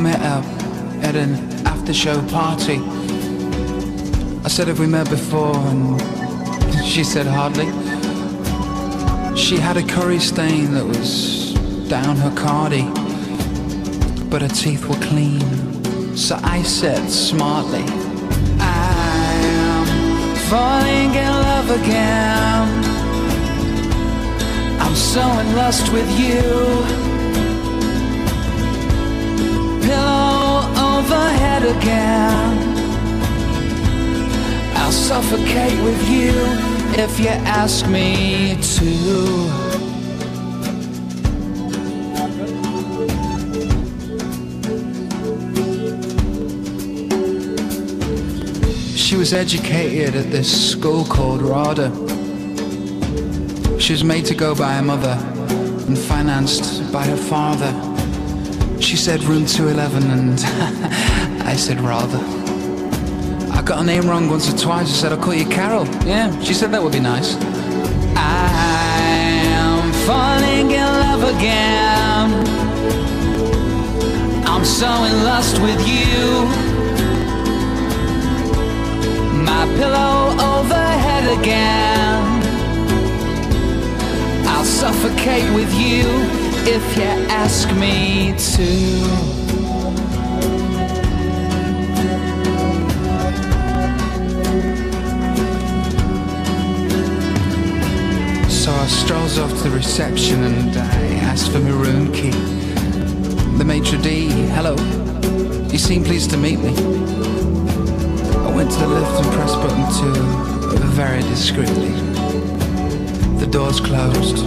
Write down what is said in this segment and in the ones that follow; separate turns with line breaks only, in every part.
had an after show party. I said, Have we met before? And she said, Hardly. She had a curry stain that was down her cardi, but her teeth were clean. So I said smartly, I am falling in love again. I'm so in lust with you. Suffocate with you if you ask me to. She was educated at this school called RADA. She was made to go by her mother and financed by her father. She said room 211 and I said rather. I got her name wrong once or twice. I said I'll call you Carol. Yeah, she said that would be nice. I'm falling in love again. I'm so in lust with you. My pillow overhead again. I'll suffocate with you if you ask me to. Strolls off to the reception and I asked for my room key. The maitre d', hello. You seem pleased to meet me. I went to the lift and pressed button two very discreetly. The doors closed.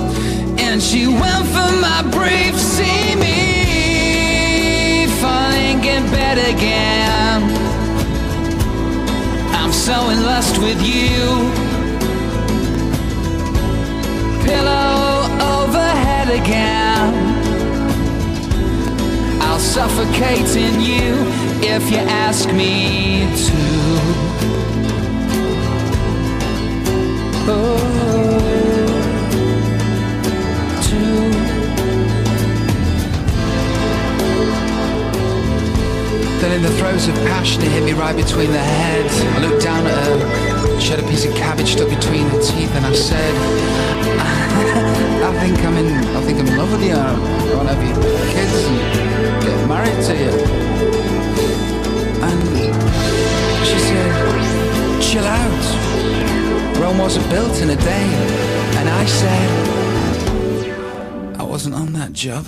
And she went for my brief, see me falling in bed again. I'm so in lust with you. Again. I'll suffocate in you if you ask me to. Oh, to. Then in the throes of passion it hit me right between the head. I looked down at her. She had a piece of cabbage stuck between her teeth, and I said, "I think I'm in. In love with you. I want to have you kids and get married to you." And she said, "Chill out. Rome wasn't built in a day." And I said, "I wasn't on that job."